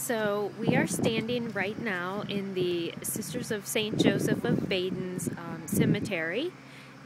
So we are standing right now in the Sisters of St. Joseph of Baden's um, cemetery.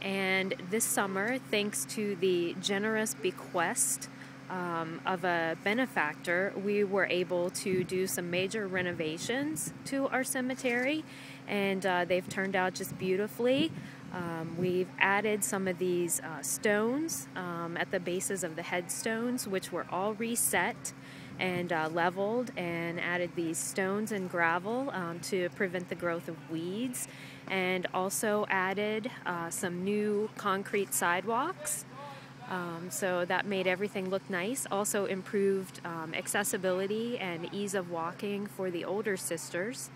And this summer, thanks to the generous bequest um, of a benefactor, we were able to do some major renovations to our cemetery, and uh, they've turned out just beautifully. Um, we've added some of these uh, stones um, at the bases of the headstones, which were all reset and uh, leveled, and added these stones and gravel um, to prevent the growth of weeds, and also added uh, some new concrete sidewalks. Um, so that made everything look nice. Also improved um, accessibility and ease of walking for the older sisters.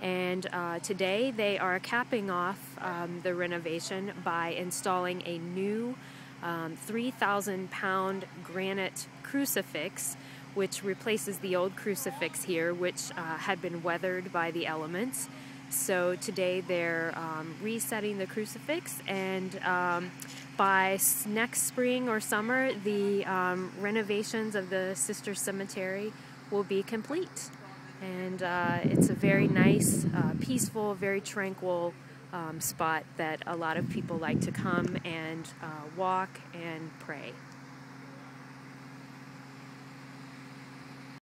And uh, today they are capping off um, the renovation by installing a new um, 3,000 pound granite crucifix, which replaces the old crucifix here, which uh, had been weathered by the elements. So today they're um, resetting the crucifix, and um, by next spring or summer, the um, renovations of the Sister Cemetery will be complete. And uh, it's a very nice, uh, peaceful, very tranquil um, spot that a lot of people like to come and uh, walk and pray.